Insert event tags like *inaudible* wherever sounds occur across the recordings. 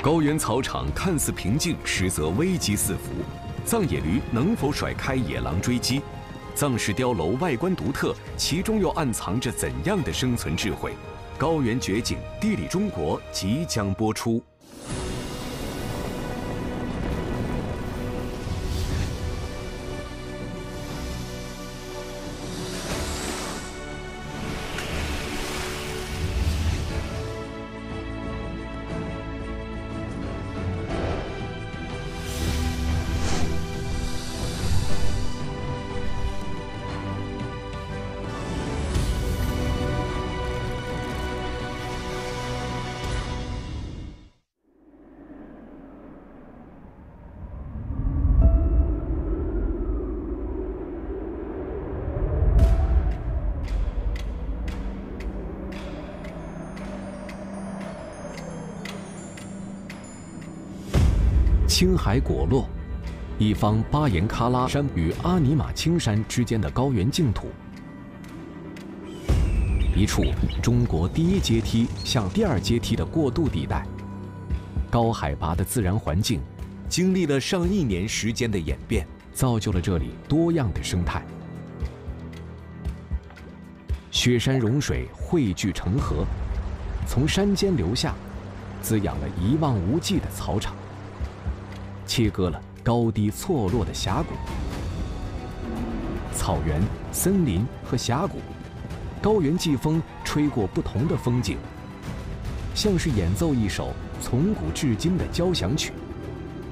高原草场看似平静，实则危机四伏。藏野驴能否甩开野狼追击？藏式碉楼外观独特，其中又暗藏着怎样的生存智慧？高原绝景，地理中国即将播出。青海果洛，一方巴颜喀拉山与阿尼玛青山之间的高原净土，一处中国第一阶梯向第二阶梯的过渡地带。高海拔的自然环境，经历了上亿年时间的演变，造就了这里多样的生态。雪山融水汇聚成河，从山间流下，滋养了一望无际的草场。切割了高低错落的峡谷、草原、森林和峡谷，高原季风吹过不同的风景，像是演奏一首从古至今的交响曲。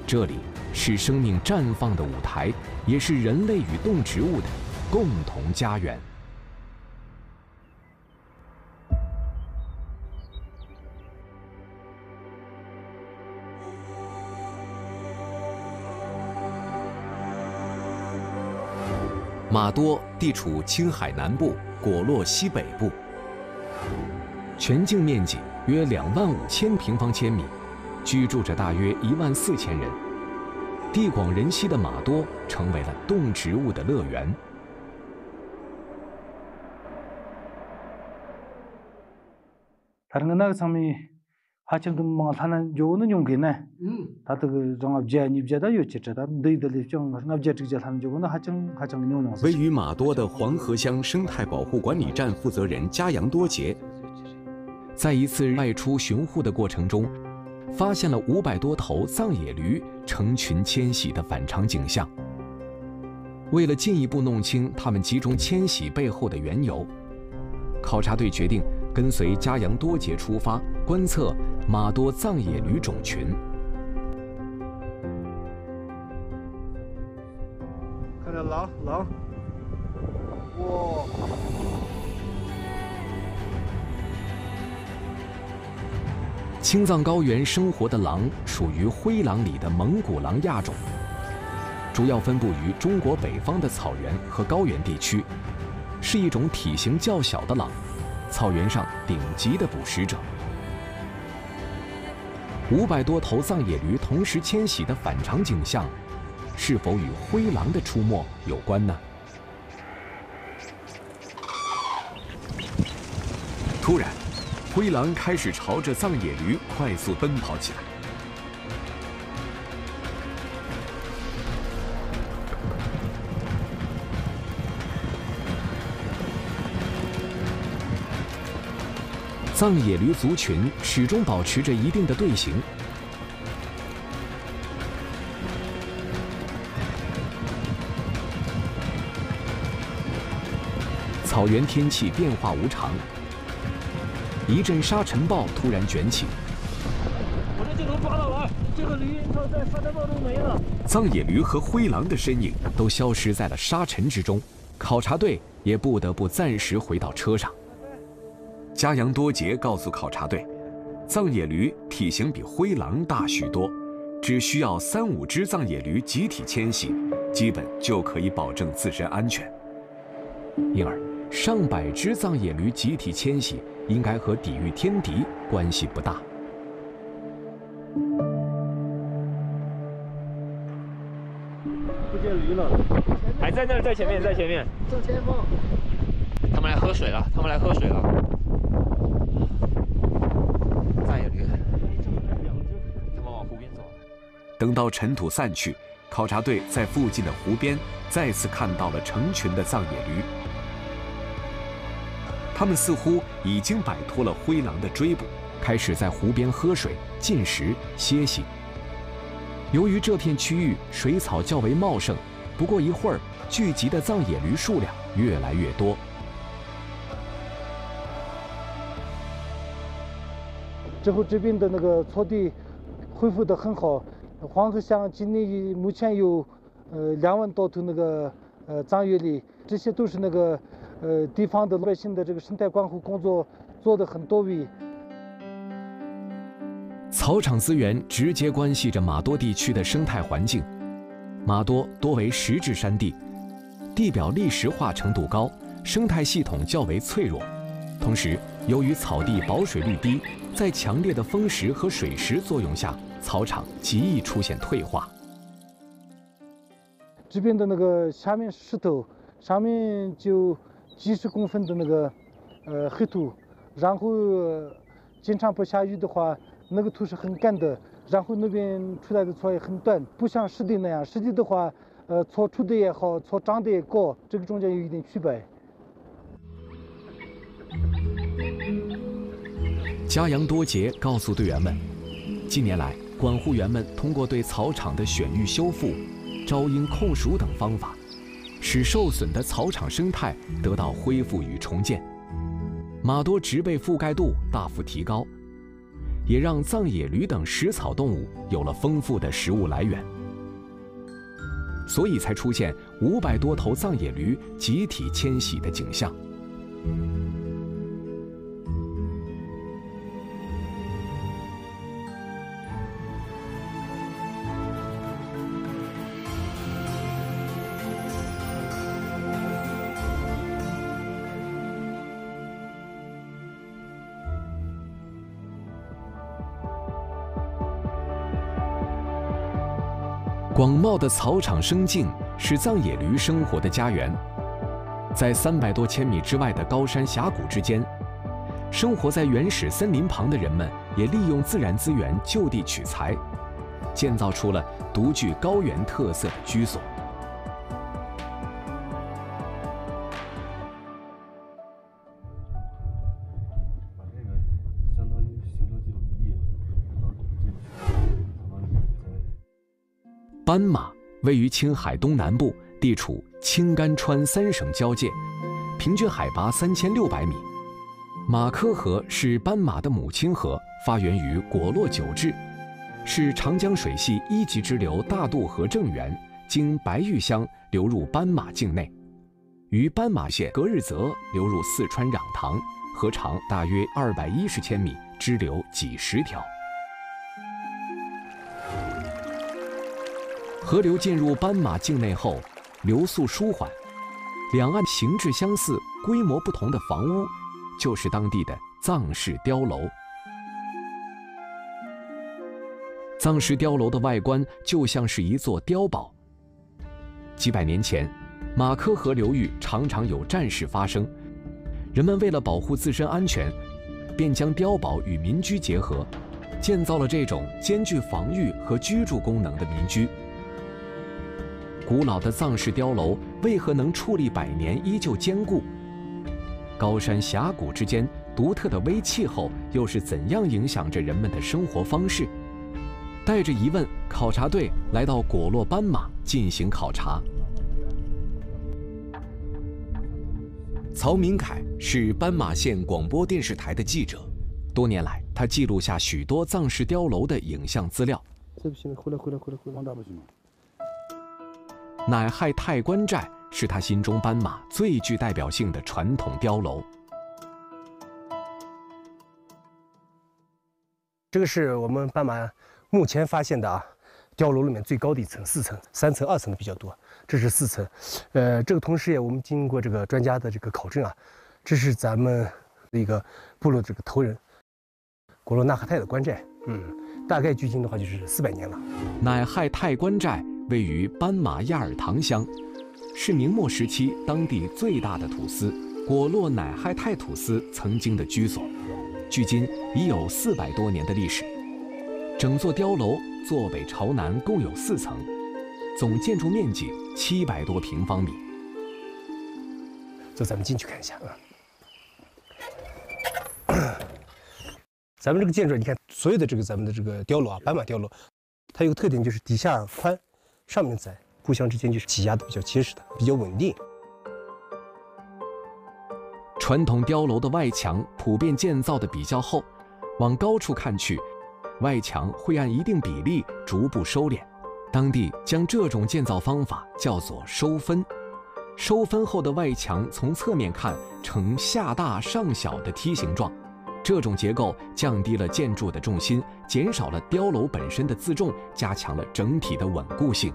这里是生命绽放的舞台，也是人类与动植物的共同家园。马多地处青海南部果洛西北部。全境面积约两万五千平方千米居住着大约一万四千人。地广人稀的马多成为了动植物的乐园。他那个那个上面하청도 뭐 하나 요는 용기네. 음. 다들 그 정합 제 입제다 요치다. 너희들 좀 합제 직제 하는 조는 하청 하청 용용. 位于马多的黄河乡生态保护管理站负责人加扬多杰，在一次外出巡护的过程中，发现了五百多头藏野驴成群迁徙的反常景象。为了进一步弄清它们集中迁徙背后的缘由，考察队决定跟随加扬多杰出发观测。 马多藏野驴种群。看这狼狼，哇！青藏高原生活的狼属于灰狼里的蒙古狼亚种，主要分布于中国北方的草原和高原地区，是一种体型较小的狼，草原上顶级的捕食者。五百多头藏野驴同时迁徙的反常景象，是否与灰狼的出没有关呢？突然，灰狼开始朝着藏野驴快速奔跑起来。藏野驴族群始终保持着一定的队形。草原天气变化无常，一阵沙尘暴突然卷起。我这镜头抓到了，这个驴它在沙尘暴中没了。藏野驴和灰狼的身影都消失在了沙尘之中，考察队也不得不暂时回到车上。加阳多杰告诉考察队，藏野驴体型比灰狼大许多，只需要三五只藏野驴集体迁徙，基本就可以保证自身安全。因而，上百只藏野驴集体迁徙应该和抵御天敌关系不大。不见驴了，还在那儿，在前面，在前面，正前方。他们来喝水了，他们来喝水了。等到尘土散去，考察队在附近的湖边再次看到了成群的藏野驴。他们似乎已经摆脱了灰狼的追捕，开始在湖边喝水、进食、歇息。由于这片区域水草较为茂盛，不过一会儿，聚集的藏野驴数量越来越多。之后这边的那个草地恢复得很好，黄河乡境内目前有呃两万多头那个呃藏野驴，这些都是那个呃地方的老百姓的这个生态管护工作做得很到位。草场资源直接关系着玛多地区的生态环境。玛多多为石质山地，地表砾石化程度高，生态系统较为脆弱。同时，由于草地保水率低，在强烈的风蚀和水蚀作用下，草场极易出现退化。这边的那个下面石头，上面就几十公分的那个呃黑土，然后经常不下雨的话，那个土是很干的。然后那边出来的草也很短，不像湿地那样。湿地的话，呃，草出的也好，草长得也高，这个中间有一点区别。嘉阳多杰告诉队员们，近年来，管护员们通过对草场的选育修复、招鹰控鼠等方法，使受损的草场生态得到恢复与重建，马多植被覆盖度大幅提高。也让藏野驴等食草动物有了丰富的食物来源，所以才出现五百多头藏野驴集体迁徙的景象。广袤的草场生境是藏野驴生活的家园，在三百多千米之外的高山峡谷之间，生活在原始森林旁的人们也利用自然资源就地取材，建造出了独具高原特色的居所。斑马位于青海东南部，地处青甘川三省交界，平均海拔三千六百米。马科河是斑马的母亲河，发源于果洛九治，是长江水系一级支流大渡河正源，经白玉乡流入斑马境内，于斑马县格日泽流入四川壤塘，河长大约二百一十千米，支流几十条。河流进入斑马境内后，流速舒缓，两岸形制相似、规模不同的房屋，就是当地的藏式碉楼。藏式碉楼的外观就像是一座碉堡。几百年前，马科河流域常常有战事发生，人们为了保护自身安全，便将碉堡与民居结合，建造了这种兼具防御和居住功能的民居。古老的藏式碉楼为何能矗立百年依旧坚固？高山峡谷之间独特的微气候又是怎样影响着人们的生活方式？带着疑问，考察队来到果洛斑马进行考察。曹明凯是斑马县广播电视台的记者，多年来他记录下许多藏式碉楼的影像资料。乃亥太官寨是他心中斑马最具代表性的传统碉楼。这个是我们斑马目前发现的啊，碉楼里面最高的一层，四层，三层、二层的比较多。这是四层，呃，这个同时也我们经过这个专家的这个考证啊，这是咱们一个部落这个头人，果洛纳哈泰的官寨，嗯，大概距今的话就是四百年了。乃亥太官寨。位于斑马亚尔塘乡，是明末时期当地最大的土司，果洛乃亥泰土司曾经的居所，距今已有四百多年的历史。整座碉楼坐北朝南，共有四层，总建筑面积七百多平方米。走，咱们进去看一下啊。咱们这个建筑，你看所有的这个咱们的这个碉楼啊，斑马碉楼，它有个特点就是底下宽，上面窄，互相之间就是挤压的比较结实的，比较稳定。传统碉楼的外墙普遍建造的比较厚，往高处看去，外墙会按一定比例逐步收敛。当地将这种建造方法叫做收分。收分后的外墙从侧面看呈下大上小的梯形状，这种结构降低了建筑的重心，减少了碉楼本身的自重，加强了整体的稳固性。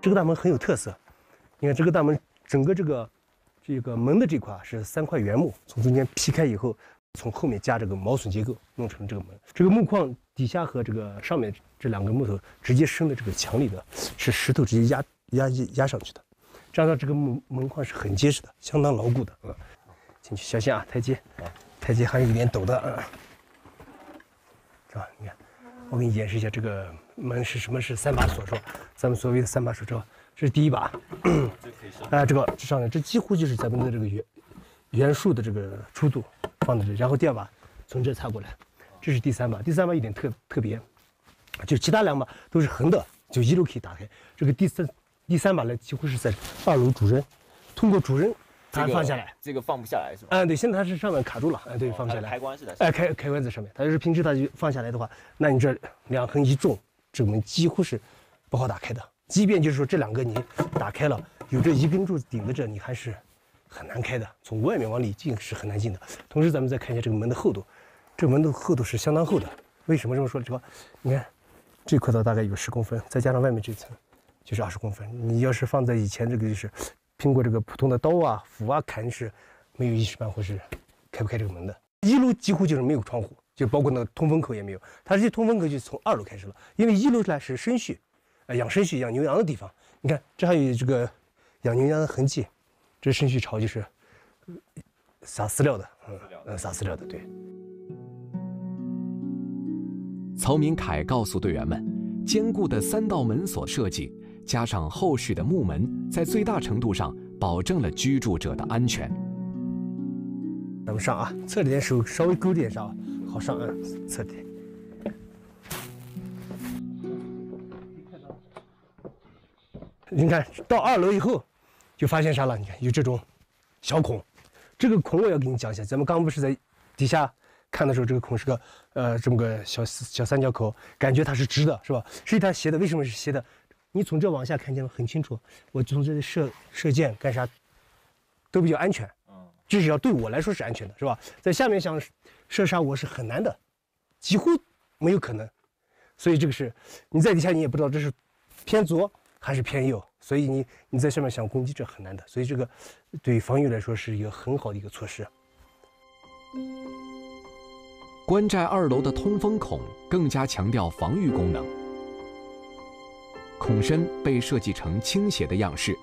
这个大门很有特色，你看这个大门整个这个这个门的这块是三块原木，从中间劈开以后，从后面加这个毛榫结构弄成这个门。这个木框底下和这个上面这两个木头直接伸的这个墙里的，是石头直接压压压上去的，这样的这个门门框是很结实的，相当牢固的啊。进去小心啊，台阶，台阶还有一点陡的啊。是吧？你看，我给你演示一下这个门是什么是三把锁，是吧？咱们所谓的三把锁，这这是第一把，*clears throat* 啊，这个这上面这几乎就是咱们的这个原原树的这个粗度放在这，然后第二把从这插过来，这是第三把，第三把有点特特别，就其他两把都是横的，就一路可以打开，这个第三第三把呢几乎是在二楼主人通过主人它放下来，这个放不下来是吧？嗯，对，现在它是上面卡住了，哎，对，放不下来，开关是的，哎，开开关在上面，它要是平时它就放下来的话，那你这两横一重，这门几乎是不好打开的。即便就是说这两个你打开了，有这一根柱子顶在这，你还是很难开的。从外面往里进是很难进的。同时，咱们再看一下这个门的厚度，这个门的厚度是相当厚的。为什么这么说？这个，你看这块的大概有十公分，再加上外面这层，就是二十公分。你要是放在以前这个就是苹果这个普通的刀啊、斧啊砍是没有一时半会是开不开这个门的。一楼几乎就是没有窗户，就包括那个通风口也没有。它这些通风口就从二楼开始了，因为一楼呢是生畜。呃，养生畜、养牛羊的地方，你看这还有这个养牛羊的痕迹，这是生畜槽，就是撒饲料的，嗯，呃，撒饲料的，对。曹明凯告诉队员们，坚固的三道门锁设计，加上后式的木门，在最大程度上保证了居住者的安全。咱们上啊，侧点手，稍微勾点上，好上啊，侧点。你看到二楼以后，就发现啥了？你看有这种小孔，这个孔我要给你讲一下。咱们刚不是在底下看的时候，这个孔是个呃这么个小小三角口，感觉它是直的，是吧？实际它斜的。为什么是斜的？你从这往下看见了很清楚。我从这里射射箭干啥都比较安全，嗯，至少对我来说是安全的，是吧？在下面想射杀我是很难的，几乎没有可能。所以这个是你在底下你也不知道这是偏左。还是偏右，所以你你在上面想攻击这很难的，所以这个对防御来说是一个很好的一个措施。关寨二楼的通风孔更加强调防御功能，孔身被设计成倾斜的样式，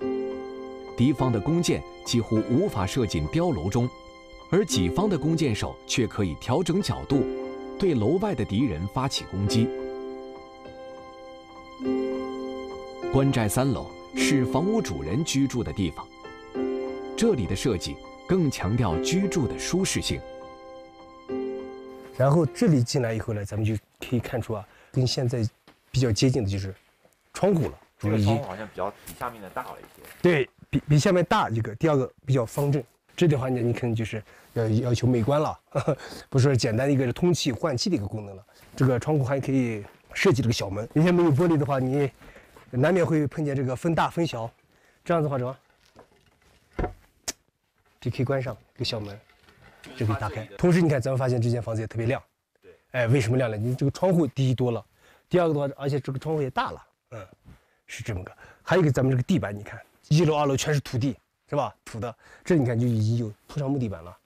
敌方的弓箭几乎无法射进碉楼中，而己方的弓箭手却可以调整角度，对楼外的敌人发起攻击。关寨三楼是房屋主人居住的地方，这里的设计更强调居住的舒适性。然后这里进来以后呢，咱们就可以看出啊，跟现在比较接近的就是窗户了。这个窗户好像比较比下面的大了一些。对比比下面大一个，第二个比较方正。这的话呢，你可能就是要要求美观了，*laughs* 不是简单的一个通气换气的一个功能了。这个窗户还可以设计这个小门，你像没有玻璃的话，你。难免会碰见这个分大分小，这样子的话什么？这可以关上，这个小门就可以打开。同时，你看咱们发现这间房子也特别亮。对。哎，为什么亮呢？你这个窗户第一多了，第二个的话，而且这个窗户也大了。嗯，是这么个。还有一个，咱们这个地板，你看一楼、二楼全是土地，是吧？土的。这你看就已经有铺上木地板了。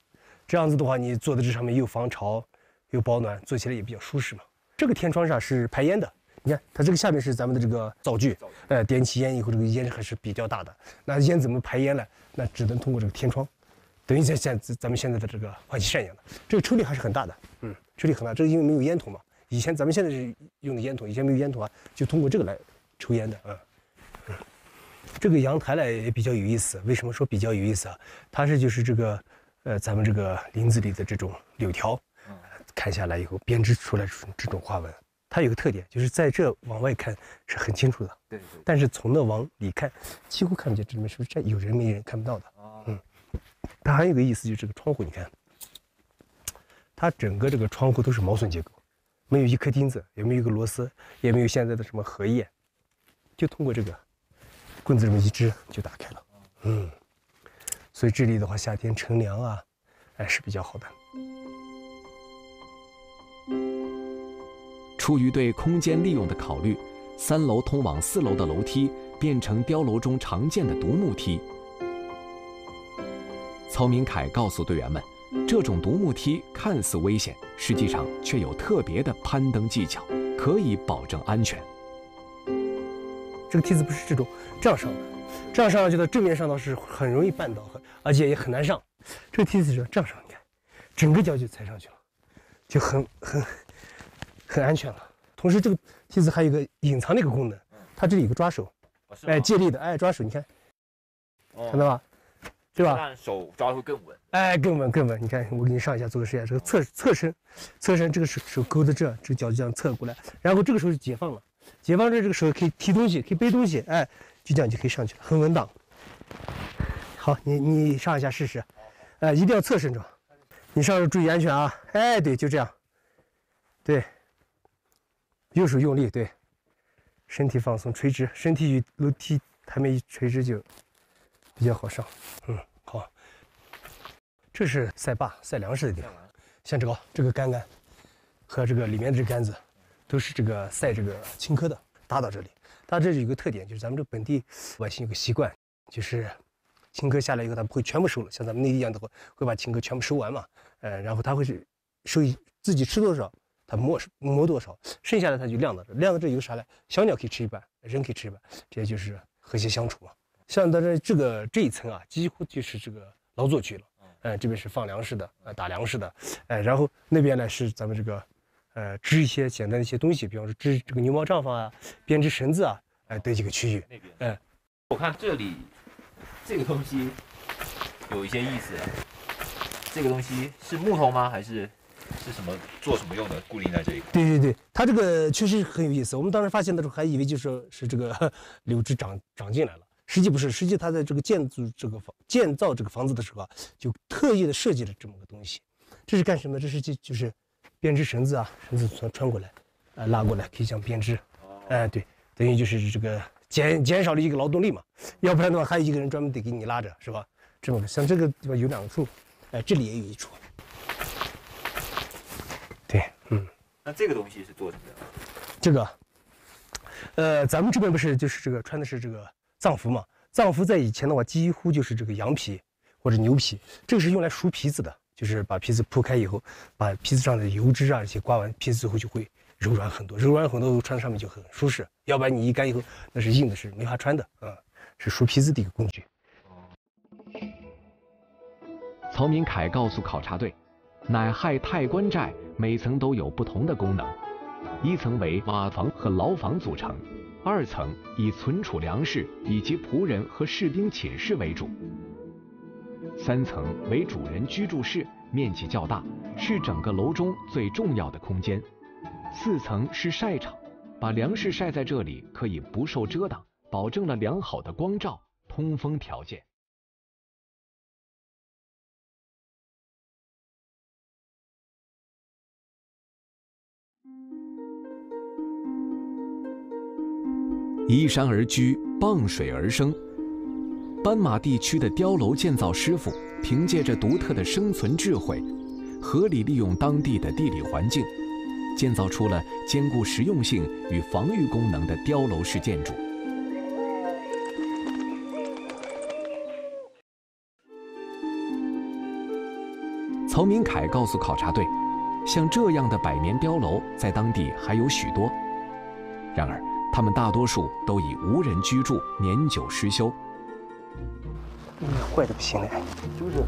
这样子的话，你坐在这上面又防潮又保暖，坐起来也比较舒适嘛。这个天窗上是排烟的。你看它这个下面是咱们的这个灶具，呃，点起烟以后，这个烟还是比较大的。那烟怎么排烟呢？那只能通过这个天窗，等于像现咱们现在的这个换气扇一样的。这个抽力还是很大的，嗯，抽力很大。这个因为没有烟筒嘛，以前咱们现在是用的烟筒，以前没有烟筒啊，就通过这个来抽烟的啊。嗯，这个阳台呢也比较有意思。为什么说比较有意思啊？它是就是这个，呃，咱们这个林子里的这种柳条，砍下来以后编织出来这种花纹。它有个特点，就是在这往外看是很清楚的，对对。但是从那往里看，几乎看不见这里面是不是这有人没人看不到的。嗯。它还有个意思，就是这个窗户，你看，它整个这个窗户都是毛榫结构，没有一颗钉子，也没有一个螺丝，也没有现在的什么荷叶，就通过这个棍子这么一支就打开了。嗯。所以这里的话，夏天乘凉啊，哎是比较好的。出于对空间利用的考虑，三楼通往四楼的楼梯变成碉楼中常见的独木梯。曹明凯告诉队员们，这种独木梯看似危险，实际上却有特别的攀登技巧，可以保证安全。这个梯子不是这种这样上的，这样上就到正面上到是很容易绊倒，而且也很难上。这个梯子是这样上，你看，整个脚就踩上去了，就很很。很安全了，同时这个梯子还有一个隐藏的一个功能，它这里有个抓手，哎，借力的，哎，抓手，你看，看到吧，对吧？手抓会更稳，哎，更稳更稳。你看，我给你上一下做个实验，这个侧侧身，侧身，这个手手勾在这，这个脚就这样侧过来，然后这个时候就解放了，解放之后这个手可以提东西，可以背东西，哎，就这样就可以上去了，很稳当。好，你你上一下试试，哎，一定要侧身着，你上时注意安全啊，哎，对，就这样，对。右手用力，对，身体放松，垂直，身体与楼梯台面一垂直就比较好上。嗯，好。这是晒坝、晒粮食的地方，像这个这个杆杆和这个里面的这杆子，都是这个晒这个青稞的，搭到这里。它这里有个特点，就是咱们这本地百姓有个习惯，就是青稞下来以后，它不会全部收了，像咱们内地一样的话，会把青稞全部收完嘛。呃，然后他会是收一自己吃多少。它磨磨多少，剩下的它就晾到这，晾到这有啥嘞？小鸟可以吃一半，人可以吃一半，这就是和谐相处嘛。像在这这个这一层啊，几乎就是这个劳作区了。哎，这边是放粮食的，呃，打粮食的，哎，然后那边呢是咱们这个，呃，织一些简单的一些东西，比方说织这个牛毛帐篷啊，编织绳子啊，哎，这几个区域。那边，哎，我看这里这个东西有一些意思，这个东西是木头吗？还是？是什么做什么用的？固定在这一块。对对对，它这个确实很有意思。我们当时发现的时候，还以为就是是这个柳枝长长进来了，实际不是。实际它在这个建筑这个房建造这个房子的时候啊，就特意的设计了这么个东西。这是干什么？这是就就是编织绳子啊，绳子穿穿过来，啊拉过来可以这样编织。哎，对，等于就是这个减减少了一个劳动力嘛。要不然的话，还有一个人专门得给你拉着，是吧？这么个像这个地方有两处，哎，这里也有一处。对，嗯那这个东西是做什么的？这个，呃，咱们这边不是就是这个穿的是这个藏服嘛？藏服在以前的话，几乎就是这个羊皮或者牛皮，这个是用来梳皮子的，就是把皮子铺开以后，把皮子上的油脂啊这些刮完，皮子之后就会柔软很多，柔软很多穿在上面就很舒适。要不然你一干以后，那是硬的，是没法穿的啊，是梳皮子的一个工具。曹明凯告诉考察队。乃亥太官寨每层都有不同的功能，一层为瓦房和牢房组成，二层以存储粮食以及仆人和士兵寝室为主，三层为主人居住室，面积较大，是整个楼中最重要的空间，四层是晒场，把粮食晒在这里可以不受遮挡，保证了良好的光照、通风条件。依山而居，傍水而生。斑马地区的碉楼建造师傅，凭借着独特的生存智慧，合理利用当地的地理环境，建造出了兼顾实用性与防御功能的碉楼式建筑。曹明凯告诉考察队，像这样的百年碉楼，在当地还有许多。然而，它们大多数都已无人居住，年久失修。坏的不行了。就是，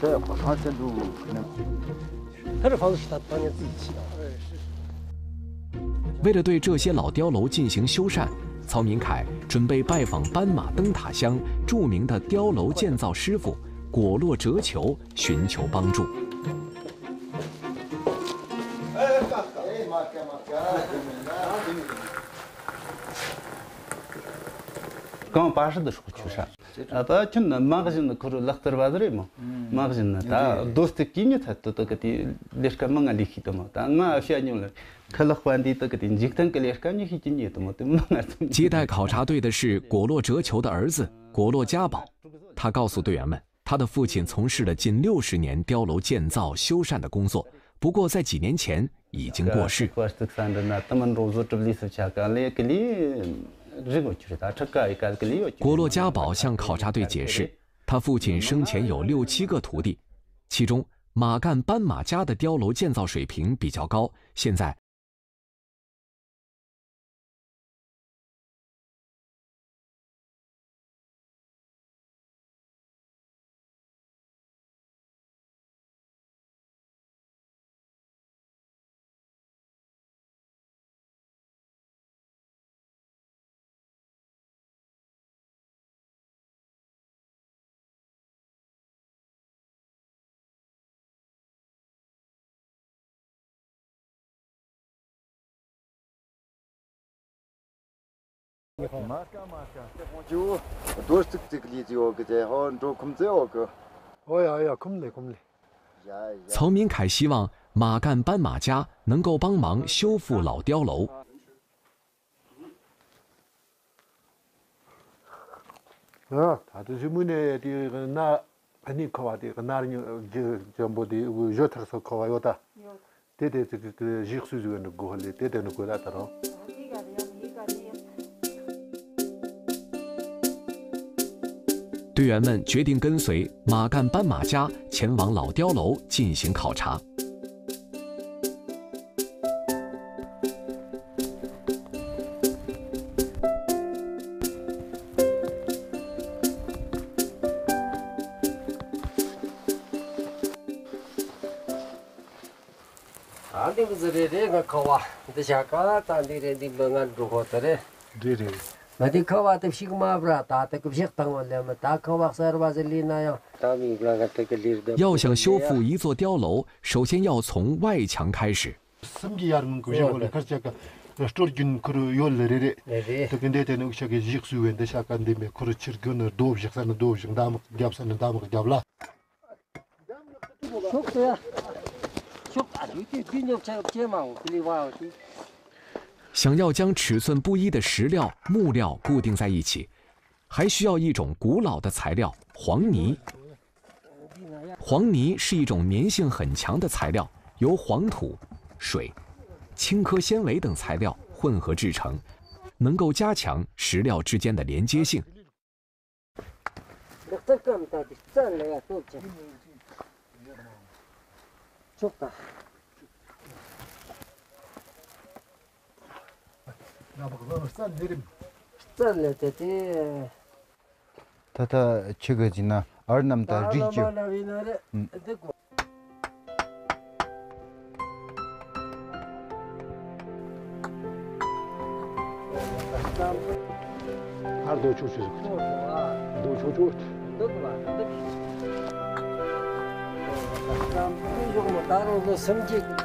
这要好长时间都可能。他这房子是他当年自己砌的。为了对这些老碉楼进行修缮，曹明凯准备拜访斑马灯塔乡著名的碉楼建造师傅果洛哲球，寻求帮助。刚八十的时候去上，啊，他就那马个人的可是拉特巴子嘛，马个。人呢，他都是今年才都这个的，列个么个厉害的嘛，他的这个的，你看个列个你去今年的嘛，对么个。接待考察队的是果洛哲球的儿子 *laughs* 果洛家宝，他告诉队员们，他的父亲从事了近六十年碉楼建造修缮的工作，不过在几年前已经过世。果洛家宝向考察队解释，他父亲生前有六七个徒弟，其中马干斑马家的碉楼建造水平比较高，现在。曹明凯希望马干斑马家能够帮忙修复老碉楼。啊，他都是每年的那，肯定考啊的，那人就全部的热特说考有的，对对，这个这个热水就那个好嘞，对对那个那的咯。队员们决定跟随马干斑马家前往老碉楼进行考察。不是的这个下个当地要想修复一座碉楼，首先要从外墙开始。想要将尺寸不一的石料、木料固定在一起，还需要一种古老的材料——黄泥。黄泥是一种粘性很强的材料，由黄土、水。青稞纤维等材料混合制成，能够加强石料之间的连接性。*laughs* 나보고서 내림 뜰래 대대 타타 치거지나 얼남다 리지 알도 주주스 도 주주 도 그만 도 따로 그 성직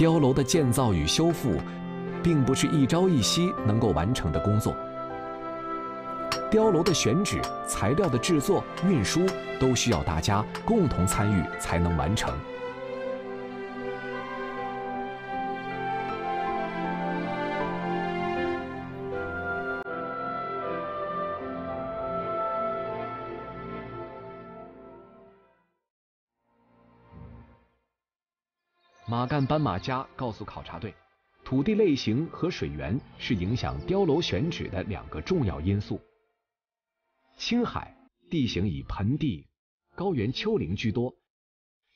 碉楼的建造与修复，并不是一朝一夕能够完成的工作。碉楼的选址、材料的制作、运输，都需要大家共同参与才能完成。干斑马家告诉考察队，土地类型和水源是影响碉楼选址的两个重要因素。青海地形以盆地、高原丘陵居多，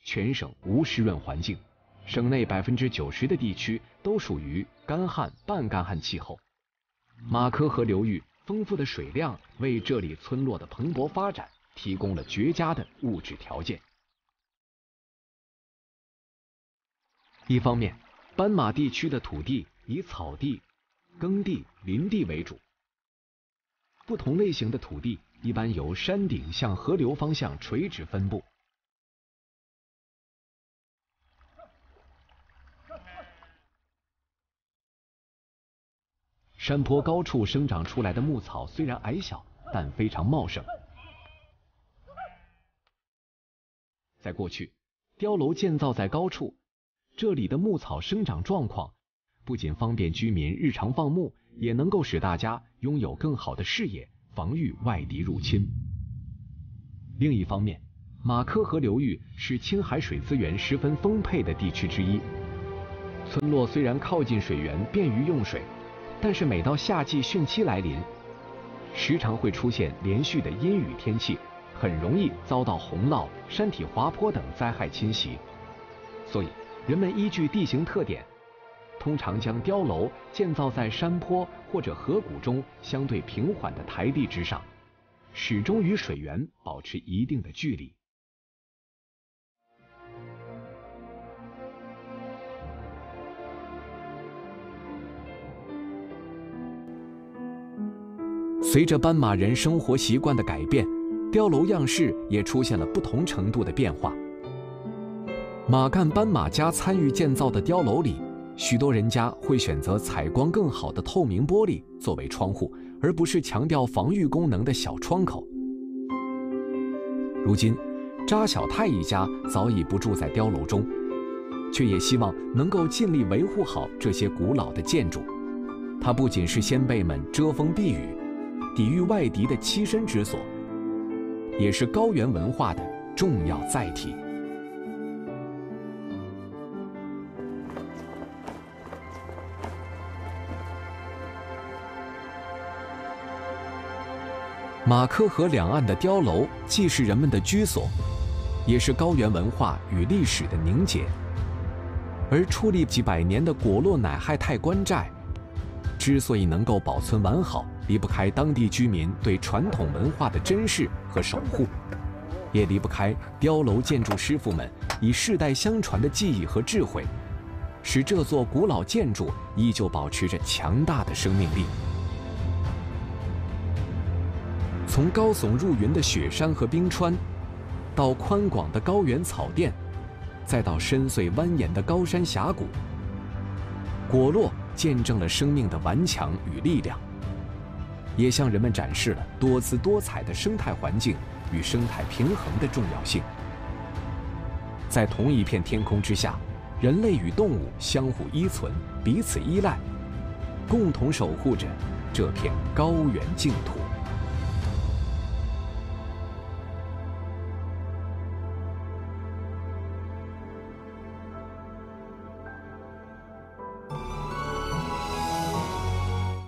全省无湿润环境，省内百分之九十的地区都属于干旱半干旱气候。马科河流域丰富的水量为这里村落的蓬勃发展提供了绝佳的物质条件。一方面，斑马地区的土地以草地、耕地、林地为主，不同类型的土地一般由山顶向河流方向垂直分布。山坡高处生长出来的牧草虽然矮小，但非常茂盛。在过去，碉楼建造在高处，这里的牧草生长状况不仅方便居民日常放牧，也能够使大家拥有更好的视野，防御外敌入侵。另一方面，马科河流域是青海水资源十分丰沛的地区之一，村落虽然靠近水源，便于用水。但是每到夏季汛期来临，时常会出现连续的阴雨天气，很容易遭到洪涝、山体滑坡等灾害侵袭。所以，人们依据地形特点，通常将碉楼建造在山坡或者河谷中相对平缓的台地之上，始终与水源保持一定的距离。随着斑马人生活习惯的改变，碉楼样式也出现了不同程度的变化。马干斑马家参与建造的碉楼里，许多人家会选择采光更好的透明玻璃作为窗户，而不是强调防御功能的小窗口。如今，扎小泰一家早已不住在碉楼中，却也希望能够尽力维护好这些古老的建筑。它不仅是先辈们遮风避雨。抵御外敌的栖身之所，也是高原文化的重要载体。马科河两岸的碉楼，既是人们的居所，也是高原文化与历史的凝结。而矗立几百年的果洛乃亥泰官寨，之所以能够保存完好，离不开当地居民对传统文化的珍视和守护，也离不开碉楼建筑师傅们以世代相传的技艺和智慧，使这座古老建筑依旧保持着强大的生命力。从高耸入云的雪山和冰川，到宽广的高原草甸，再到深邃蜿蜒的高山峡谷，果洛见证了生命的顽强与力量。也向人们展示了多姿多彩的生态环境与生态平衡的重要性。在同一片天空之下，人类与动物相互依存、彼此依赖，共同守护着这片高原净土。